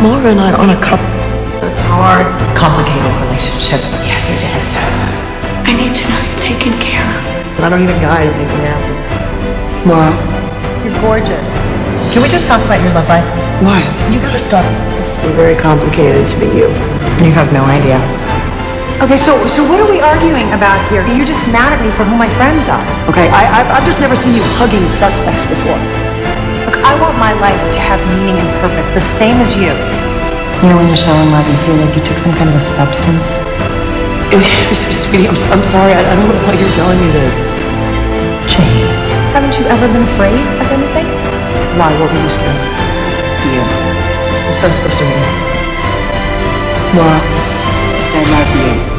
Maura and I are on a couple. It's hard. Complicated relationship. Yes, it is. I need to know you're taken care of. I don't need a guy to make me happy. Maura, You're gorgeous. Can we just talk about your love life? why? You gotta stop. It's been very complicated to be you. You have no idea. Okay, so so what are we arguing about here? You're just mad at me for who my friends are. Okay, I, I've, I've just never seen you hugging suspects before. Look, I want my life to have meaning and purpose, the same as you. You know when you're so in love, you feel like you took some kind of a substance. Sweetie, I'm, s- I'm sorry. I, I don't know why you're telling me this. Jane. Haven't you ever been afraid of anything? Why? What were you scared of? You. I'm so supposed to be. Maura, I love you.